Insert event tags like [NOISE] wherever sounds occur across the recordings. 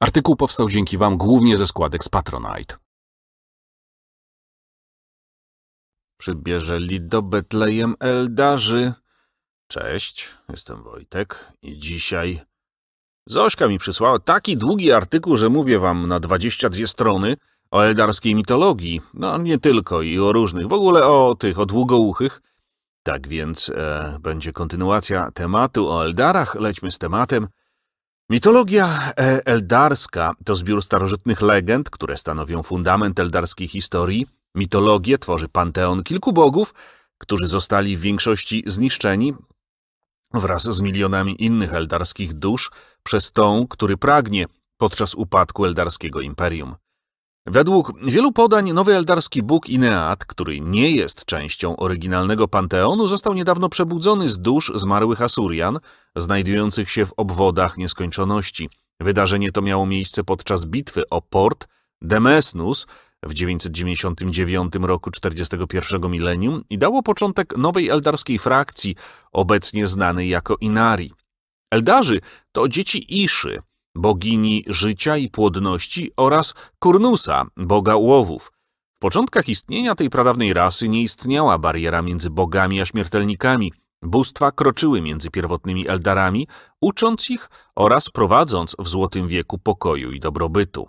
Artykuł powstał dzięki Wam głównie ze składek z Patronite. Przybierzeli do Betlejem Eldarzy. Cześć, jestem Wojtek i dzisiaj... Zośka mi przysłała taki długi artykuł, że mówię wam na 22 strony o eldarskiej mitologii. No nie tylko i o różnych, w ogóle o tych, o długouchych. Tak więc e, będzie kontynuacja tematu o Eldarach. Lećmy z tematem. Mitologia e, eldarska to zbiór starożytnych legend, które stanowią fundament eldarskiej historii. Mitologię tworzy panteon kilku bogów, którzy zostali w większości zniszczeni wraz z milionami innych eldarskich dusz przez tą, który pragnie podczas upadku eldarskiego imperium. Według wielu podań nowy eldarski bóg Ineat, który nie jest częścią oryginalnego panteonu, został niedawno przebudzony z dusz zmarłych Asurian, znajdujących się w obwodach nieskończoności. Wydarzenie to miało miejsce podczas bitwy o port Demesnus w 999 roku 41 milenium i dało początek nowej eldarskiej frakcji, obecnie znanej jako Inari. Eldarzy to dzieci Iszy, bogini życia i płodności oraz Kurnusa, boga łowów. W początkach istnienia tej pradawnej rasy nie istniała bariera między bogami a śmiertelnikami. Bóstwa kroczyły między pierwotnymi Eldarami, ucząc ich oraz prowadząc w Złotym Wieku pokoju i dobrobytu.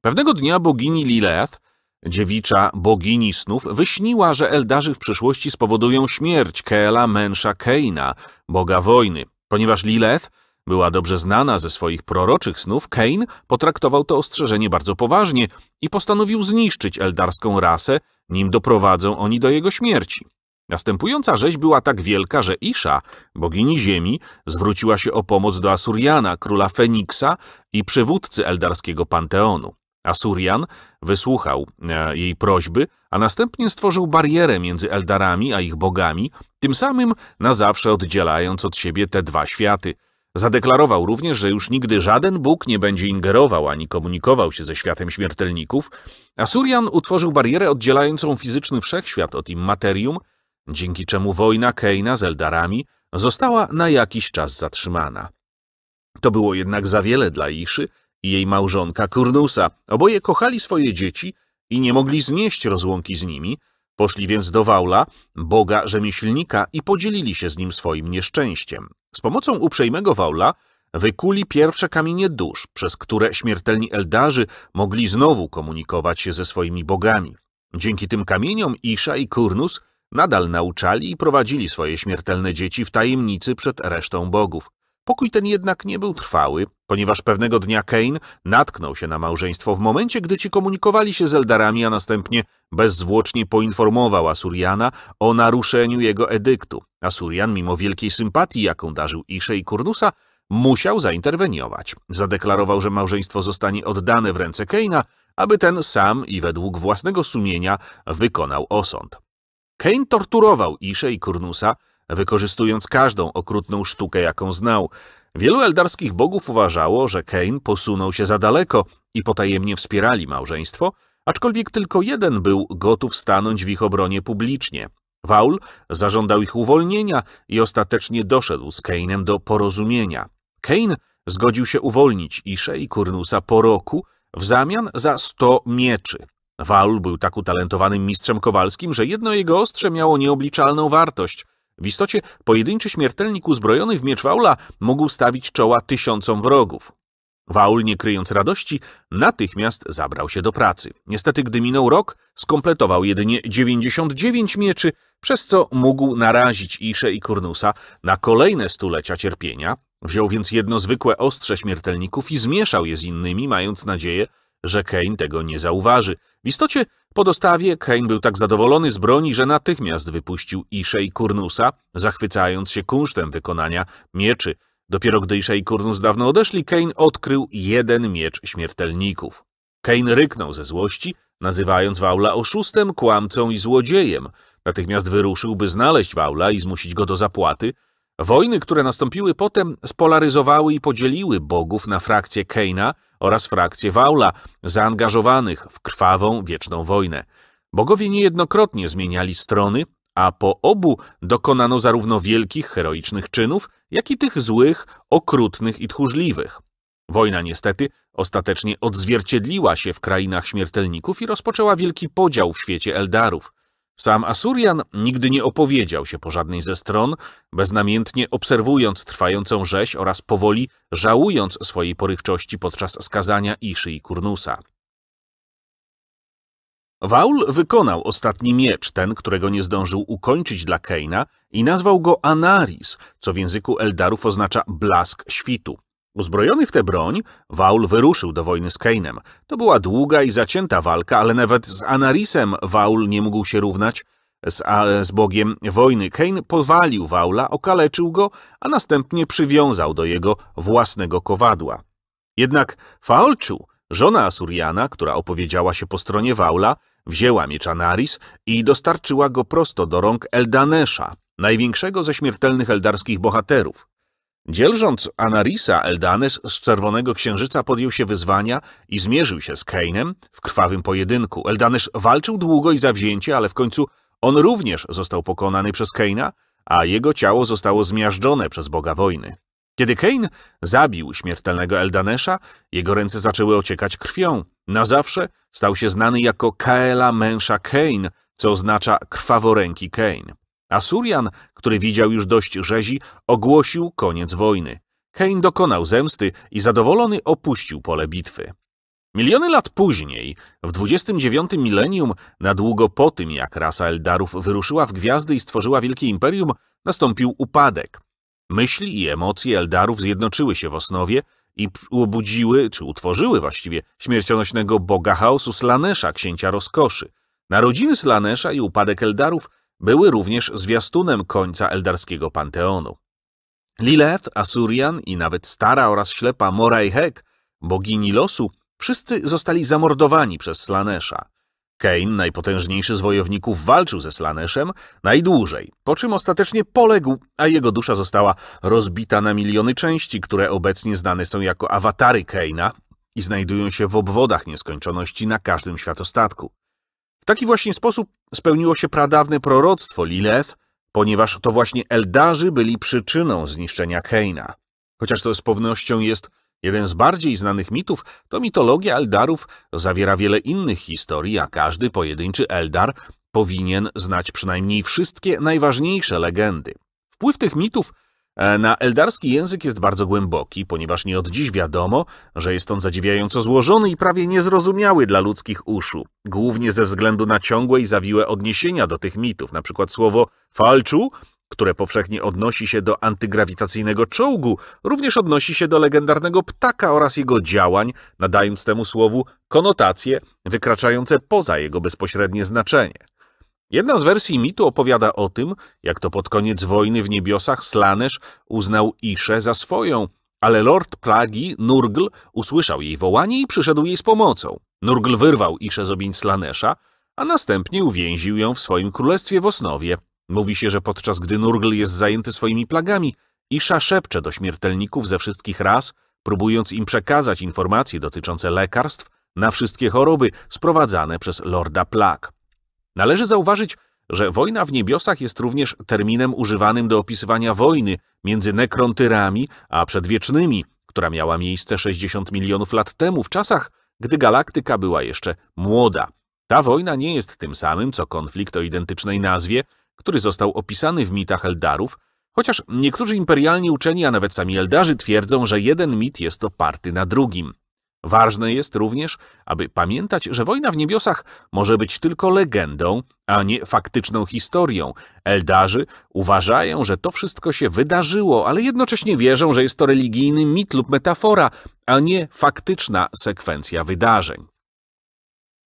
Pewnego dnia bogini Lileth, dziewicza bogini snów, wyśniła, że Eldarzy w przyszłości spowodują śmierć Kela Mensha Keina, boga wojny. Ponieważ Lileth była dobrze znana ze swoich proroczych snów, Kane potraktował to ostrzeżenie bardzo poważnie i postanowił zniszczyć eldarską rasę, nim doprowadzą oni do jego śmierci. Następująca rzeź była tak wielka, że Isza, bogini ziemi, zwróciła się o pomoc do Asuriana, króla Feniksa i przywódcy eldarskiego panteonu. Asurian wysłuchał e, jej prośby, a następnie stworzył barierę między Eldarami a ich bogami, tym samym na zawsze oddzielając od siebie te dwa światy – Zadeklarował również, że już nigdy żaden Bóg nie będzie ingerował ani komunikował się ze światem śmiertelników. Asurian utworzył barierę oddzielającą fizyczny wszechświat od immaterium, dzięki czemu wojna Keina z Eldarami została na jakiś czas zatrzymana. To było jednak za wiele dla Iszy i jej małżonka Kurnusa. Oboje kochali swoje dzieci i nie mogli znieść rozłąki z nimi, Poszli więc do Waula, boga rzemieślnika, i podzielili się z nim swoim nieszczęściem. Z pomocą uprzejmego Waula wykuli pierwsze kamienie dusz, przez które śmiertelni Eldarzy mogli znowu komunikować się ze swoimi bogami. Dzięki tym kamieniom Isza i Kurnus nadal nauczali i prowadzili swoje śmiertelne dzieci w tajemnicy przed resztą bogów. Pokój ten jednak nie był trwały, ponieważ pewnego dnia Kane natknął się na małżeństwo w momencie, gdy ci komunikowali się z Eldarami, a następnie bezzwłocznie poinformował Asuriana o naruszeniu jego edyktu. Asurian, mimo wielkiej sympatii, jaką darzył Isze i Kurnusa, musiał zainterweniować. Zadeklarował, że małżeństwo zostanie oddane w ręce Keina, aby ten sam i według własnego sumienia wykonał osąd. Kane torturował Isze i Kurnusa, wykorzystując każdą okrutną sztukę, jaką znał. Wielu eldarskich bogów uważało, że Kane posunął się za daleko i potajemnie wspierali małżeństwo, aczkolwiek tylko jeden był gotów stanąć w ich obronie publicznie. Waul zażądał ich uwolnienia i ostatecznie doszedł z Kane'em do porozumienia. Kane zgodził się uwolnić Isze i Kurnusa po roku w zamian za sto mieczy. Waul był tak utalentowanym mistrzem kowalskim, że jedno jego ostrze miało nieobliczalną wartość – w istocie pojedynczy śmiertelnik uzbrojony w miecz Waula mógł stawić czoła tysiącom wrogów. Waul, nie kryjąc radości, natychmiast zabrał się do pracy. Niestety, gdy minął rok, skompletował jedynie 99 mieczy, przez co mógł narazić Isze i Kurnusa na kolejne stulecia cierpienia. Wziął więc jedno zwykłe ostrze śmiertelników i zmieszał je z innymi, mając nadzieję, że Kane tego nie zauważy. W istocie po dostawie Kane był tak zadowolony z broni, że natychmiast wypuścił Isze i Kurnusa, zachwycając się kunsztem wykonania mieczy. Dopiero gdy Isze i Kurnus dawno odeszli, Kane odkrył jeden miecz śmiertelników. Kane ryknął ze złości, nazywając Waula oszustem, kłamcą i złodziejem. Natychmiast wyruszył, by znaleźć Waula i zmusić go do zapłaty. Wojny, które nastąpiły potem, spolaryzowały i podzieliły bogów na frakcję Keina oraz frakcję Waula, zaangażowanych w krwawą, wieczną wojnę. Bogowie niejednokrotnie zmieniali strony, a po obu dokonano zarówno wielkich, heroicznych czynów, jak i tych złych, okrutnych i tchórzliwych. Wojna niestety ostatecznie odzwierciedliła się w krainach śmiertelników i rozpoczęła wielki podział w świecie Eldarów. Sam Asurian nigdy nie opowiedział się po żadnej ze stron, beznamiętnie obserwując trwającą rzeź oraz powoli żałując swojej porywczości podczas skazania Iszy i Kurnusa. Waul wykonał ostatni miecz, ten, którego nie zdążył ukończyć dla Keina i nazwał go Anaris, co w języku Eldarów oznacza blask świtu. Uzbrojony w tę broń, Waul wyruszył do wojny z Keinem. To była długa i zacięta walka, ale nawet z Anarisem Waul nie mógł się równać z, a, z bogiem wojny. Kein powalił Waula, okaleczył go, a następnie przywiązał do jego własnego kowadła. Jednak Faolczu, żona Asuriana, która opowiedziała się po stronie Waula, wzięła miecz Anaris i dostarczyła go prosto do rąk Eldanesza, największego ze śmiertelnych eldarskich bohaterów. Dzielżąc Anarisa, Eldanes z Czerwonego Księżyca podjął się wyzwania i zmierzył się z Kainem w krwawym pojedynku. Eldanes walczył długo i zawzięcie, ale w końcu on również został pokonany przez Kaina, a jego ciało zostało zmiażdżone przez Boga wojny. Kiedy Kain zabił śmiertelnego Eldanesza, jego ręce zaczęły ociekać krwią. Na zawsze stał się znany jako Kaela Męsza Kain, co oznacza krwaworęki Kain. Asurian, który widział już dość rzezi, ogłosił koniec wojny. Kain dokonał zemsty i zadowolony opuścił pole bitwy. Miliony lat później, w 29 milenium, na długo po tym jak rasa Eldarów wyruszyła w gwiazdy i stworzyła wielkie imperium, nastąpił upadek. Myśli i emocje Eldarów zjednoczyły się w osnowie i obudziły, czy utworzyły właściwie, śmiercionośnego boga chaosu Slanesza, księcia rozkoszy. Narodziny Slanesza i upadek Eldarów były również zwiastunem końca eldarskiego panteonu. Lilith, Asurian i nawet stara oraz ślepa Morai Hek, bogini losu, wszyscy zostali zamordowani przez Slanesza. Kain, najpotężniejszy z wojowników, walczył ze Slaneszem najdłużej, po czym ostatecznie poległ, a jego dusza została rozbita na miliony części, które obecnie znane są jako awatary Kaina i znajdują się w obwodach nieskończoności na każdym światostatku. Taki właśnie sposób spełniło się pradawne proroctwo Lilith, ponieważ to właśnie Eldarzy byli przyczyną zniszczenia Keina. Chociaż to z pewnością jest jeden z bardziej znanych mitów, to mitologia Eldarów zawiera wiele innych historii, a każdy pojedynczy Eldar powinien znać przynajmniej wszystkie najważniejsze legendy. Wpływ tych mitów na eldarski język jest bardzo głęboki, ponieważ nie od dziś wiadomo, że jest on zadziwiająco złożony i prawie niezrozumiały dla ludzkich uszu, głównie ze względu na ciągłe i zawiłe odniesienia do tych mitów, na przykład słowo falczu, które powszechnie odnosi się do antygrawitacyjnego czołgu, również odnosi się do legendarnego ptaka oraz jego działań, nadając temu słowu konotacje wykraczające poza jego bezpośrednie znaczenie. Jedna z wersji mitu opowiada o tym, jak to pod koniec wojny w niebiosach Slanesz uznał Iszę za swoją, ale lord Plagi, Nurgl, usłyszał jej wołanie i przyszedł jej z pomocą. Nurgl wyrwał Iszę z objęć Slanesza, a następnie uwięził ją w swoim królestwie w Osnowie. Mówi się, że podczas gdy Nurgl jest zajęty swoimi plagami, Isza szepcze do śmiertelników ze wszystkich ras, próbując im przekazać informacje dotyczące lekarstw na wszystkie choroby sprowadzane przez lorda Plag. Należy zauważyć, że wojna w niebiosach jest również terminem używanym do opisywania wojny między nekrontyrami a przedwiecznymi, która miała miejsce 60 milionów lat temu, w czasach, gdy galaktyka była jeszcze młoda. Ta wojna nie jest tym samym, co konflikt o identycznej nazwie, który został opisany w mitach Eldarów, chociaż niektórzy imperialni uczeni, a nawet sami Eldarzy twierdzą, że jeden mit jest oparty na drugim. Ważne jest również, aby pamiętać, że wojna w niebiosach może być tylko legendą, a nie faktyczną historią. Eldarzy uważają, że to wszystko się wydarzyło, ale jednocześnie wierzą, że jest to religijny mit lub metafora, a nie faktyczna sekwencja wydarzeń.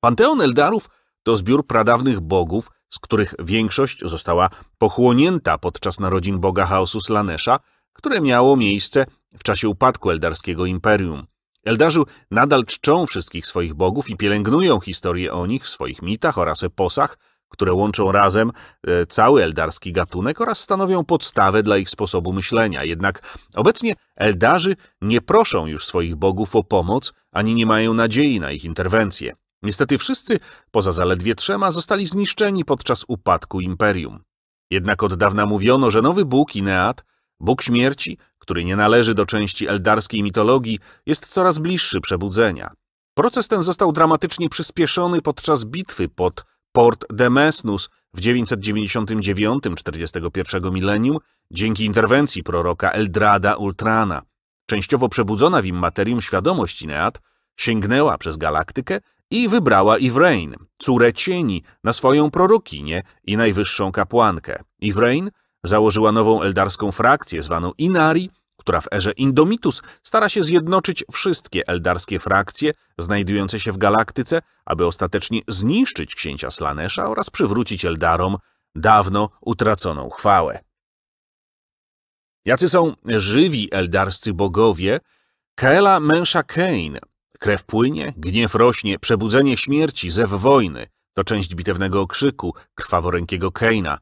Panteon Eldarów to zbiór pradawnych bogów, z których większość została pochłonięta podczas narodzin boga chaosu Slanesza, które miało miejsce w czasie upadku Eldarskiego Imperium. Eldarzy nadal czczą wszystkich swoich bogów i pielęgnują historię o nich w swoich mitach oraz eposach, które łączą razem e, cały eldarski gatunek oraz stanowią podstawę dla ich sposobu myślenia. Jednak obecnie Eldarzy nie proszą już swoich bogów o pomoc, ani nie mają nadziei na ich interwencję. Niestety wszyscy, poza zaledwie trzema, zostali zniszczeni podczas upadku imperium. Jednak od dawna mówiono, że nowy bóg Ineat Bóg śmierci, który nie należy do części eldarskiej mitologii, jest coraz bliższy przebudzenia. Proces ten został dramatycznie przyspieszony podczas bitwy pod Port de Mesnus w 999-41 milenium dzięki interwencji proroka Eldrada Ultrana. Częściowo przebudzona w immaterium świadomość Ineat sięgnęła przez galaktykę i wybrała Ivrain, córę cieni, na swoją prorokinię i najwyższą kapłankę. Ivrain założyła nową eldarską frakcję zwaną Inari, która w erze Indomitus stara się zjednoczyć wszystkie eldarskie frakcje znajdujące się w galaktyce, aby ostatecznie zniszczyć księcia Slanesha oraz przywrócić Eldarom dawno utraconą chwałę. Jacy są żywi eldarscy bogowie? Kaela Mensha Kane. Krew płynie, gniew rośnie, przebudzenie śmierci, zew wojny. To część bitewnego okrzyku krwaworękiego Keina.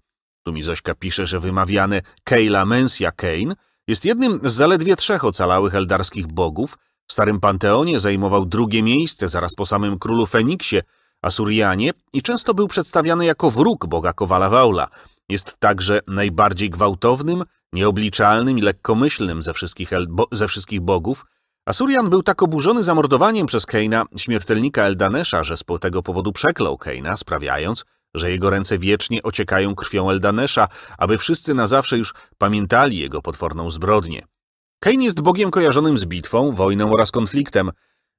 Tu mi Zośka pisze, że wymawiane Keila Mensia Kane jest jednym z zaledwie trzech ocalałych eldarskich bogów. W starym panteonie zajmował drugie miejsce zaraz po samym królu Feniksie, Asurianie i często był przedstawiany jako wróg boga Kowala Waula. Jest także najbardziej gwałtownym, nieobliczalnym i lekkomyślnym ze wszystkich, ze wszystkich bogów. Asurian był tak oburzony zamordowaniem przez Keina śmiertelnika Eldanesza, że z tego powodu przeklął Keina, sprawiając, że jego ręce wiecznie ociekają krwią Eldanesza, aby wszyscy na zawsze już pamiętali jego potworną zbrodnię. Kain jest bogiem kojarzonym z bitwą, wojną oraz konfliktem.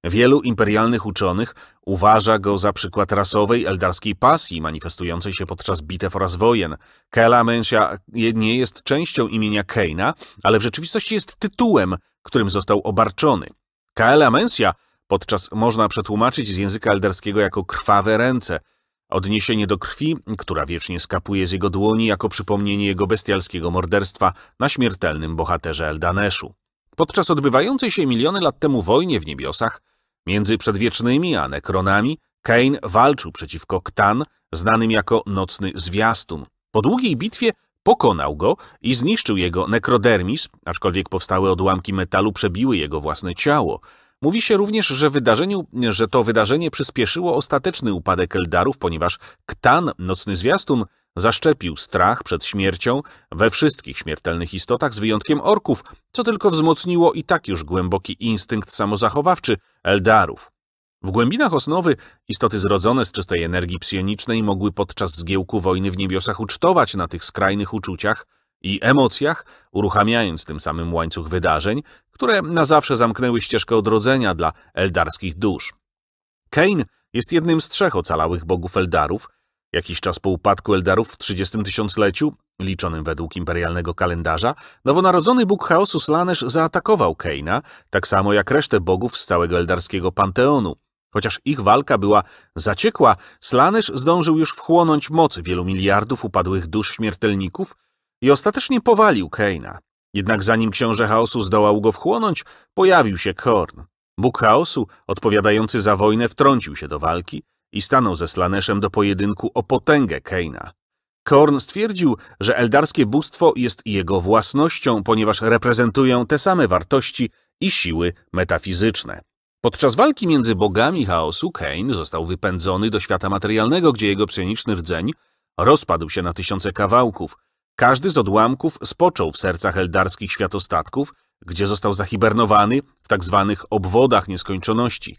Wielu imperialnych uczonych uważa go za przykład rasowej eldarskiej pasji manifestującej się podczas bitew oraz wojen. Kela Mensia nie jest częścią imienia Keina, ale w rzeczywistości jest tytułem, którym został obarczony. Kaela Mensia podczas można przetłumaczyć z języka eldarskiego jako krwawe ręce – Odniesienie do krwi, która wiecznie skapuje z jego dłoni jako przypomnienie jego bestialskiego morderstwa na śmiertelnym bohaterze Eldaneszu. Podczas odbywającej się miliony lat temu wojnie w niebiosach, między przedwiecznymi a nekronami, Kain walczył przeciwko Ktan, znanym jako Nocny Zwiastun. Po długiej bitwie pokonał go i zniszczył jego nekrodermis, aczkolwiek powstałe odłamki metalu przebiły jego własne ciało – Mówi się również, że, wydarzeniu, że to wydarzenie przyspieszyło ostateczny upadek Eldarów, ponieważ Ktan, nocny zwiastun, zaszczepił strach przed śmiercią we wszystkich śmiertelnych istotach z wyjątkiem orków, co tylko wzmocniło i tak już głęboki instynkt samozachowawczy Eldarów. W głębinach osnowy istoty zrodzone z czystej energii psionicznej mogły podczas zgiełku wojny w niebiosach ucztować na tych skrajnych uczuciach i emocjach, uruchamiając tym samym łańcuch wydarzeń, które na zawsze zamknęły ścieżkę odrodzenia dla eldarskich dusz. Kain jest jednym z trzech ocalałych bogów Eldarów. Jakiś czas po upadku Eldarów w 30 tysiącleciu, liczonym według imperialnego kalendarza, nowonarodzony bóg chaosu Slanesh zaatakował Keina, tak samo jak resztę bogów z całego eldarskiego panteonu. Chociaż ich walka była zaciekła, Slanesh zdążył już wchłonąć moc wielu miliardów upadłych dusz śmiertelników i ostatecznie powalił Keina. Jednak zanim książę chaosu zdołał go wchłonąć, pojawił się Korn. Bóg chaosu, odpowiadający za wojnę, wtrącił się do walki i stanął ze Slaneszem do pojedynku o potęgę Keina. Korn stwierdził, że eldarskie bóstwo jest jego własnością, ponieważ reprezentują te same wartości i siły metafizyczne. Podczas walki między bogami chaosu Kain został wypędzony do świata materialnego, gdzie jego psioniczny rdzeń rozpadł się na tysiące kawałków, każdy z odłamków spoczął w sercach eldarskich światostatków, gdzie został zahibernowany w tak zwanych obwodach nieskończoności.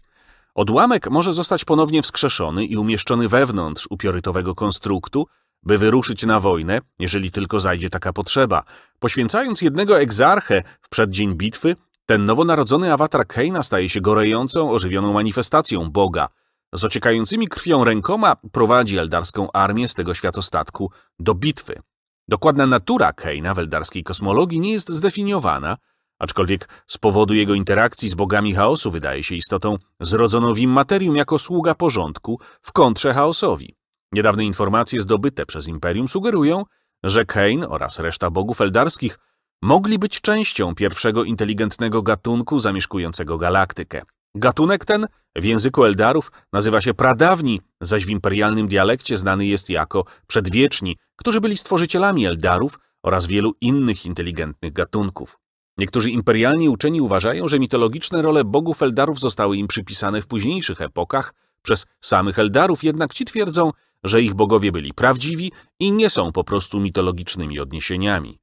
Odłamek może zostać ponownie wskrzeszony i umieszczony wewnątrz upiorytowego konstruktu, by wyruszyć na wojnę, jeżeli tylko zajdzie taka potrzeba. Poświęcając jednego egzarchę w przeddzień bitwy, ten nowonarodzony awatar Keina staje się gorejącą, ożywioną manifestacją Boga. Z ociekającymi krwią rękoma prowadzi eldarską armię z tego światostatku do bitwy. Dokładna natura Keina w eldarskiej kosmologii nie jest zdefiniowana, aczkolwiek z powodu jego interakcji z bogami chaosu wydaje się istotą zrodzoną w immaterium jako sługa porządku w kontrze chaosowi. Niedawne informacje zdobyte przez Imperium sugerują, że Kein oraz reszta bogów eldarskich mogli być częścią pierwszego inteligentnego gatunku zamieszkującego galaktykę. Gatunek ten w języku Eldarów nazywa się pradawni, zaś w imperialnym dialekcie znany jest jako przedwieczni, którzy byli stworzycielami Eldarów oraz wielu innych inteligentnych gatunków. Niektórzy imperialni uczeni uważają, że mitologiczne role bogów Eldarów zostały im przypisane w późniejszych epokach przez samych Eldarów, jednak ci twierdzą, że ich bogowie byli prawdziwi i nie są po prostu mitologicznymi odniesieniami.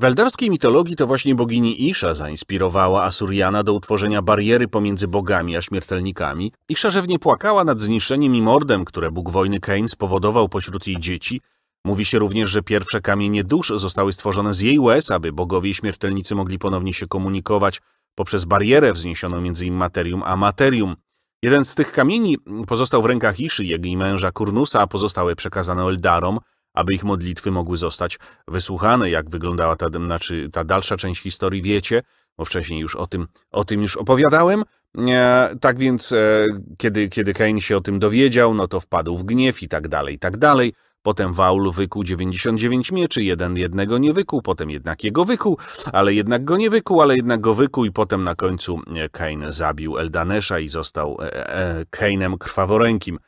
W eldarskiej mitologii to właśnie bogini Isza zainspirowała Asuriana do utworzenia bariery pomiędzy bogami a śmiertelnikami. Isza rzewnie płakała nad zniszczeniem i mordem, które Bóg wojny Cain spowodował pośród jej dzieci. Mówi się również, że pierwsze kamienie dusz zostały stworzone z jej łez, aby bogowie i śmiertelnicy mogli ponownie się komunikować poprzez barierę wzniesioną między im materium a materium. Jeden z tych kamieni pozostał w rękach Iszy, jej męża Kurnusa, a pozostałe przekazano Eldarom, aby ich modlitwy mogły zostać wysłuchane. Jak wyglądała ta, znaczy, ta dalsza część historii, wiecie, bo wcześniej już o tym, o tym już opowiadałem. E, tak więc, e, kiedy, kiedy Kain się o tym dowiedział, no to wpadł w gniew i tak dalej, i tak dalej. Potem Waul wykuł 99 mieczy, jeden jednego nie wykuł, potem jednak jego wykuł, ale jednak go nie wykuł, ale jednak go wykuł i potem na końcu Kain zabił Eldanesza i został e, e, Kainem krwaworękim.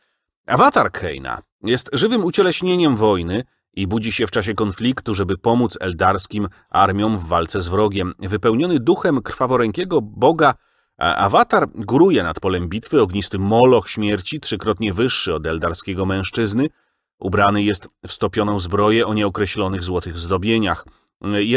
Awatar Kaina jest żywym ucieleśnieniem wojny i budzi się w czasie konfliktu, żeby pomóc eldarskim armiom w walce z wrogiem. Wypełniony duchem krwaworękiego boga, awatar góruje nad polem bitwy, ognisty moloch śmierci, trzykrotnie wyższy od eldarskiego mężczyzny. Ubrany jest w stopioną zbroję o nieokreślonych złotych zdobieniach.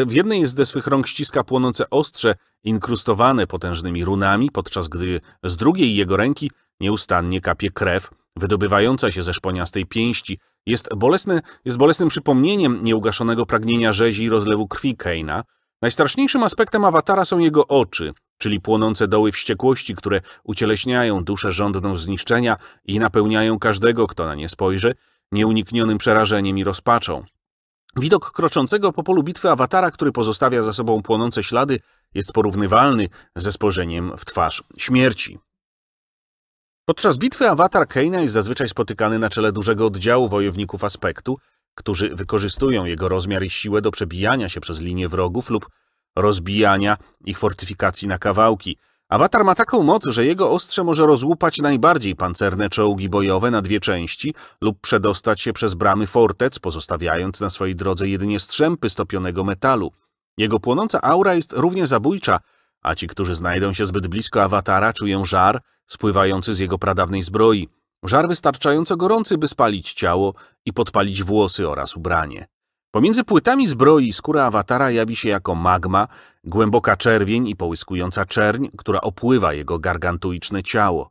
W jednej ze swych rąk ściska płonące ostrze, inkrustowane potężnymi runami, podczas gdy z drugiej jego ręki nieustannie kapie krew, wydobywająca się ze szponiastej pięści, jest, bolesne, jest bolesnym przypomnieniem nieugaszonego pragnienia rzezi i rozlewu krwi Keina. Najstraszniejszym aspektem awatara są jego oczy, czyli płonące doły wściekłości, które ucieleśniają duszę żądną zniszczenia i napełniają każdego, kto na nie spojrzy, nieuniknionym przerażeniem i rozpaczą. Widok kroczącego po polu bitwy awatara, który pozostawia za sobą płonące ślady, jest porównywalny ze spojrzeniem w twarz śmierci. Podczas bitwy awatar Keina jest zazwyczaj spotykany na czele dużego oddziału wojowników aspektu, którzy wykorzystują jego rozmiar i siłę do przebijania się przez linię wrogów lub rozbijania ich fortyfikacji na kawałki. Awatar ma taką moc, że jego ostrze może rozłupać najbardziej pancerne czołgi bojowe na dwie części lub przedostać się przez bramy fortec, pozostawiając na swojej drodze jedynie strzępy stopionego metalu. Jego płonąca aura jest równie zabójcza, a ci, którzy znajdą się zbyt blisko awatara, czują żar spływający z jego pradawnej zbroi. Żar wystarczająco gorący, by spalić ciało i podpalić włosy oraz ubranie. Pomiędzy płytami zbroi skóra awatara jawi się jako magma, głęboka czerwień i połyskująca czerń, która opływa jego gargantuiczne ciało.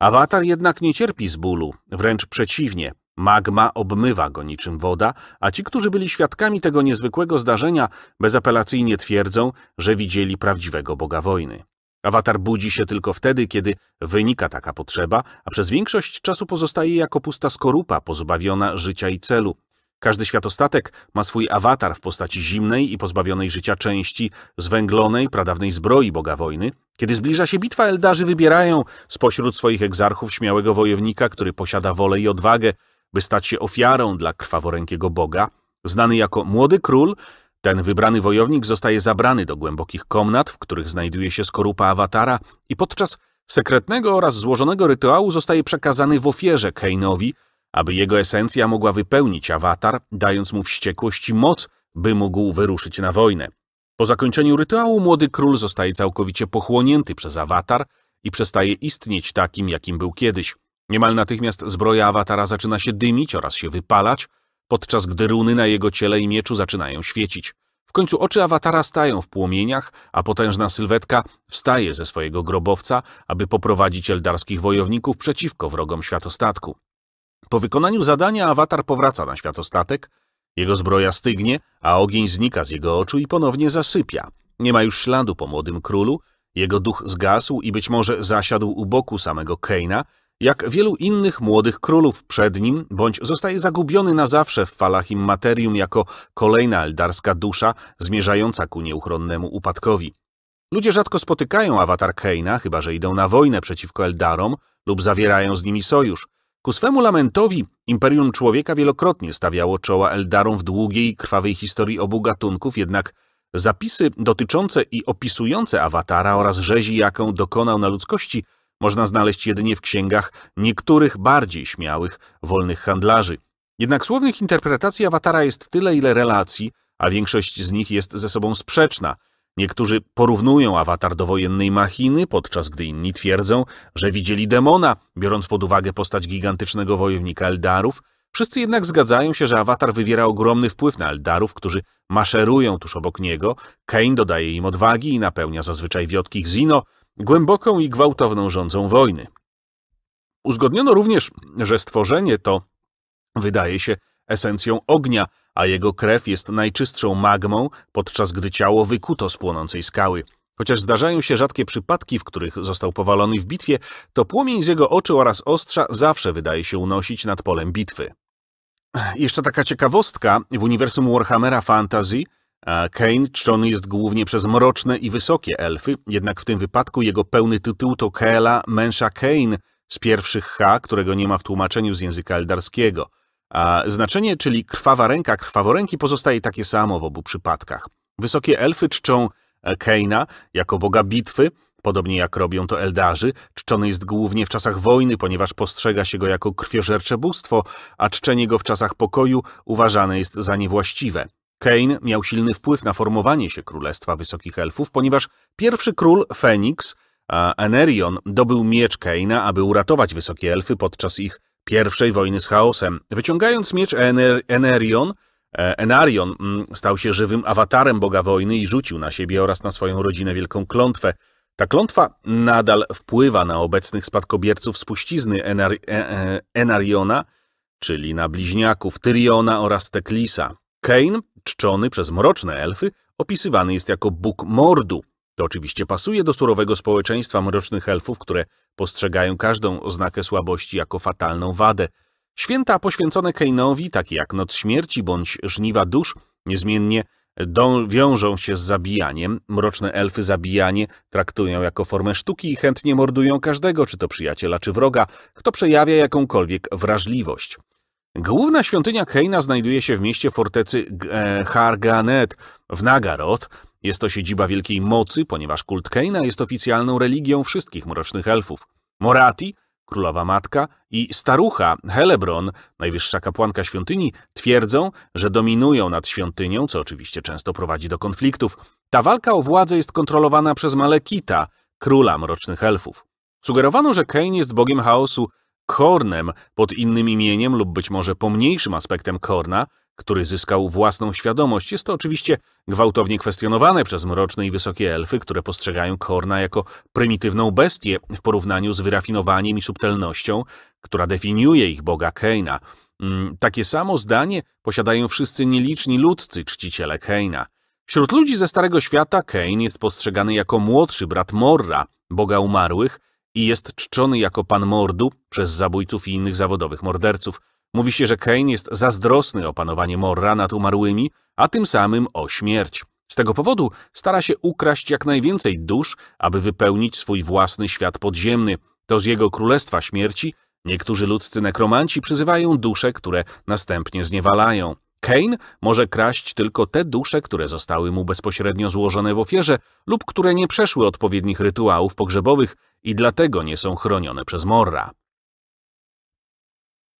Awatar jednak nie cierpi z bólu, wręcz przeciwnie. Magma obmywa go niczym woda, a ci, którzy byli świadkami tego niezwykłego zdarzenia, bezapelacyjnie twierdzą, że widzieli prawdziwego Boga wojny. Awatar budzi się tylko wtedy, kiedy wynika taka potrzeba, a przez większość czasu pozostaje jako pusta skorupa, pozbawiona życia i celu. Każdy światostatek ma swój awatar w postaci zimnej i pozbawionej życia części, zwęglonej, pradawnej zbroi Boga wojny. Kiedy zbliża się bitwa, Eldarzy wybierają spośród swoich egzarchów śmiałego wojownika, który posiada wolę i odwagę, by stać się ofiarą dla krwaworękiego Boga. Znany jako Młody Król, ten wybrany wojownik zostaje zabrany do głębokich komnat, w których znajduje się skorupa awatara i podczas sekretnego oraz złożonego rytuału zostaje przekazany w ofierze Kainowi, aby jego esencja mogła wypełnić awatar, dając mu wściekłość i moc, by mógł wyruszyć na wojnę. Po zakończeniu rytuału młody król zostaje całkowicie pochłonięty przez awatar i przestaje istnieć takim, jakim był kiedyś. Niemal natychmiast zbroja awatara zaczyna się dymić oraz się wypalać, podczas gdy runy na jego ciele i mieczu zaczynają świecić. W końcu oczy awatara stają w płomieniach, a potężna sylwetka wstaje ze swojego grobowca, aby poprowadzić eldarskich wojowników przeciwko wrogom światostatku. Po wykonaniu zadania awatar powraca na światostatek, jego zbroja stygnie, a ogień znika z jego oczu i ponownie zasypia. Nie ma już śladu po młodym królu, jego duch zgasł i być może zasiadł u boku samego Keina, jak wielu innych młodych królów przed nim, bądź zostaje zagubiony na zawsze w falach immaterium jako kolejna eldarska dusza zmierzająca ku nieuchronnemu upadkowi. Ludzie rzadko spotykają awatar Keina, chyba że idą na wojnę przeciwko Eldarom lub zawierają z nimi sojusz. Ku swemu lamentowi Imperium Człowieka wielokrotnie stawiało czoła Eldarom w długiej, krwawej historii obu gatunków, jednak zapisy dotyczące i opisujące awatara oraz rzezi, jaką dokonał na ludzkości, można znaleźć jedynie w księgach niektórych bardziej śmiałych, wolnych handlarzy. Jednak słownych interpretacji awatara jest tyle, ile relacji, a większość z nich jest ze sobą sprzeczna – Niektórzy porównują awatar do wojennej machiny, podczas gdy inni twierdzą, że widzieli demona, biorąc pod uwagę postać gigantycznego wojownika Eldarów. Wszyscy jednak zgadzają się, że awatar wywiera ogromny wpływ na Eldarów, którzy maszerują tuż obok niego. Kane dodaje im odwagi i napełnia zazwyczaj wiotkich Zino głęboką i gwałtowną rządzą wojny. Uzgodniono również, że stworzenie to wydaje się esencją ognia, a jego krew jest najczystszą magmą, podczas gdy ciało wykuto z płonącej skały. Chociaż zdarzają się rzadkie przypadki, w których został powalony w bitwie, to płomień z jego oczu oraz ostrza zawsze wydaje się unosić nad polem bitwy. Jeszcze taka ciekawostka, w uniwersum Warhammera Fantasy Kane czczony jest głównie przez mroczne i wysokie elfy, jednak w tym wypadku jego pełny tytuł to Kela Mensha Kane z pierwszych H, którego nie ma w tłumaczeniu z języka eldarskiego. Znaczenie, czyli krwawa ręka krwaworęki pozostaje takie samo w obu przypadkach. Wysokie elfy czczą e, Kane'a jako boga bitwy, podobnie jak robią to Eldarzy. Czczony jest głównie w czasach wojny, ponieważ postrzega się go jako krwiożercze bóstwo, a czczenie go w czasach pokoju uważane jest za niewłaściwe. Kane miał silny wpływ na formowanie się Królestwa Wysokich Elfów, ponieważ pierwszy król, Feniks, Enerion, dobył miecz Kane'a, aby uratować Wysokie Elfy podczas ich pierwszej wojny z chaosem. Wyciągając miecz Ener Enerion, e, Enarion mm, stał się żywym awatarem Boga Wojny i rzucił na siebie oraz na swoją rodzinę wielką klątwę. Ta klątwa nadal wpływa na obecnych spadkobierców spuścizny Enar e e Enariona, czyli na bliźniaków Tyriona oraz Teklisa. Kane, czczony przez mroczne elfy, opisywany jest jako Bóg mordu. To oczywiście pasuje do surowego społeczeństwa mrocznych elfów, które postrzegają każdą oznakę słabości jako fatalną wadę. Święta poświęcone Kainowi, takie jak Noc Śmierci bądź Żniwa Dusz, niezmiennie wiążą się z zabijaniem. Mroczne elfy zabijanie traktują jako formę sztuki i chętnie mordują każdego, czy to przyjaciela, czy wroga, kto przejawia jakąkolwiek wrażliwość. Główna świątynia Keina znajduje się w mieście fortecy e, Harganet w Nagaroth. Jest to siedziba wielkiej mocy, ponieważ kult Keina jest oficjalną religią wszystkich mrocznych elfów. Morati, królowa matka i starucha Helebron, najwyższa kapłanka świątyni, twierdzą, że dominują nad świątynią, co oczywiście często prowadzi do konfliktów. Ta walka o władzę jest kontrolowana przez Malekita, króla mrocznych elfów. Sugerowano, że Kane jest bogiem chaosu Kornem pod innym imieniem lub być może pomniejszym aspektem Korna, który zyskał własną świadomość. Jest to oczywiście gwałtownie kwestionowane przez mroczne i wysokie elfy, które postrzegają Korna jako prymitywną bestię w porównaniu z wyrafinowaniem i subtelnością, która definiuje ich boga Keina. Mm, takie samo zdanie posiadają wszyscy nieliczni ludzcy czciciele Keina. Wśród ludzi ze Starego Świata Kane jest postrzegany jako młodszy brat Morra, boga umarłych, i jest czczony jako pan mordu przez zabójców i innych zawodowych morderców. Mówi się, że Kane jest zazdrosny o panowanie Morra nad umarłymi, a tym samym o śmierć. Z tego powodu stara się ukraść jak najwięcej dusz, aby wypełnić swój własny świat podziemny. To z jego królestwa śmierci niektórzy ludzcy nekromanci przyzywają dusze, które następnie zniewalają. Kane może kraść tylko te dusze, które zostały mu bezpośrednio złożone w ofierze lub które nie przeszły odpowiednich rytuałów pogrzebowych i dlatego nie są chronione przez Morra.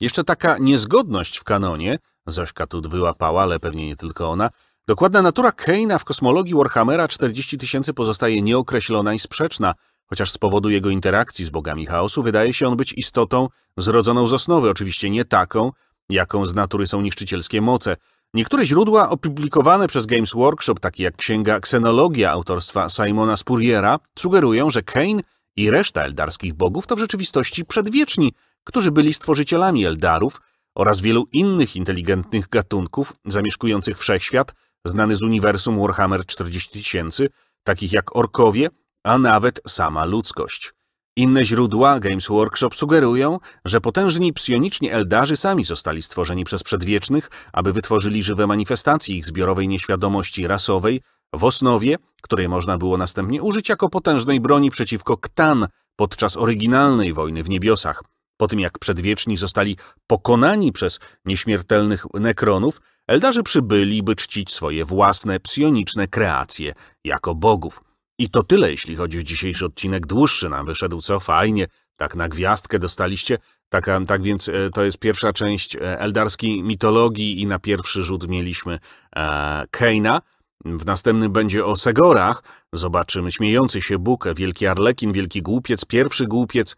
Jeszcze taka niezgodność w kanonie, Zośka tu wyłapała, ale pewnie nie tylko ona, dokładna natura Keina w kosmologii Warhammera 40 tysięcy pozostaje nieokreślona i sprzeczna, chociaż z powodu jego interakcji z bogami chaosu wydaje się on być istotą zrodzoną z osnowy, oczywiście nie taką, jaką z natury są niszczycielskie moce. Niektóre źródła opublikowane przez Games Workshop, takie jak księga Ksenologia autorstwa Simona Spurriera, sugerują, że Kane i reszta eldarskich bogów to w rzeczywistości przedwieczni, którzy byli stworzycielami Eldarów oraz wielu innych inteligentnych gatunków zamieszkujących wszechświat, znany z uniwersum Warhammer 40 tysięcy, takich jak orkowie, a nawet sama ludzkość. Inne źródła Games Workshop sugerują, że potężni psioniczni Eldarzy sami zostali stworzeni przez przedwiecznych, aby wytworzyli żywe manifestacje ich zbiorowej nieświadomości rasowej, w osnowie, której można było następnie użyć jako potężnej broni przeciwko Ktan podczas oryginalnej wojny w niebiosach. Po tym jak przedwieczni zostali pokonani przez nieśmiertelnych nekronów, Eldarzy przybyli, by czcić swoje własne psioniczne kreacje jako bogów. I to tyle, jeśli chodzi o dzisiejszy odcinek. Dłuższy nam wyszedł, co fajnie. Tak na gwiazdkę dostaliście. Taka, tak więc e, to jest pierwsza część e, eldarskiej mitologii i na pierwszy rzut mieliśmy e, Keina. W następnym będzie o Segorach. Zobaczymy śmiejący się Bóg, wielki arlekin, wielki głupiec, pierwszy głupiec,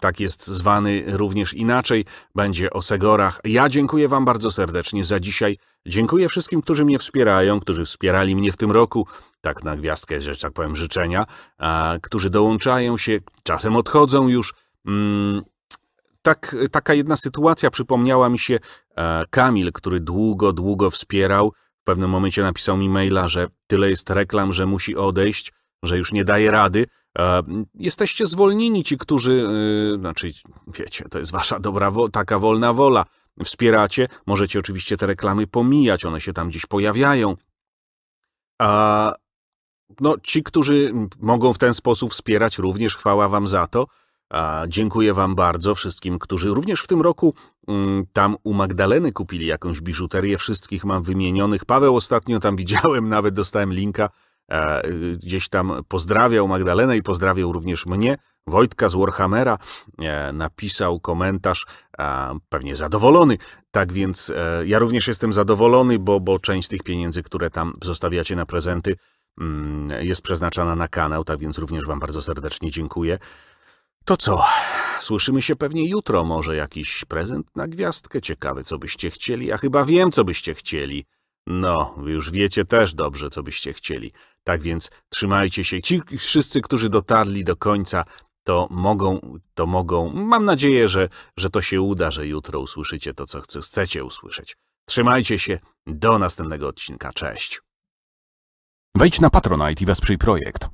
tak jest zwany również inaczej. Będzie o Segorach. Ja dziękuję Wam bardzo serdecznie za dzisiaj. Dziękuję wszystkim, którzy mnie wspierają, którzy wspierali mnie w tym roku. Tak na gwiazdkę, że tak powiem, życzenia. A, którzy dołączają się, czasem odchodzą już. Mm, tak, taka jedna sytuacja przypomniała mi się. E, Kamil, który długo, długo wspierał, w pewnym momencie napisał mi maila, że tyle jest reklam, że musi odejść, że już nie daje rady. E, Jesteście zwolnieni, ci, którzy, e, znaczy, wiecie, to jest wasza dobra, taka wolna wola. Wspieracie, możecie oczywiście te reklamy pomijać, one się tam gdzieś pojawiają. A no, ci, którzy mogą w ten sposób wspierać, również chwała wam za to. A, dziękuję wam bardzo wszystkim, którzy również w tym roku mm, tam u Magdaleny kupili jakąś biżuterię. Wszystkich mam wymienionych. Paweł ostatnio tam widziałem, [LAUGHS] nawet dostałem linka. E, gdzieś tam pozdrawiał Magdalenę i pozdrawiał również mnie. Wojtka z Warhammera e, napisał komentarz, pewnie zadowolony. Tak więc e, ja również jestem zadowolony, bo, bo część z tych pieniędzy, które tam zostawiacie na prezenty, mm, jest przeznaczana na kanał, tak więc również Wam bardzo serdecznie dziękuję. To co? Słyszymy się pewnie jutro. Może jakiś prezent na gwiazdkę? Ciekawy, co byście chcieli. Ja chyba wiem, co byście chcieli. No, już wiecie też dobrze, co byście chcieli. Tak więc trzymajcie się. Ci wszyscy, którzy dotarli do końca, to mogą, to mogą. Mam nadzieję, że, że to się uda, że jutro usłyszycie to, co chce- chcecie usłyszeć. Trzymajcie się. Do następnego odcinka. Cześć. Wejdź na Patronite i wesprzyj projekt.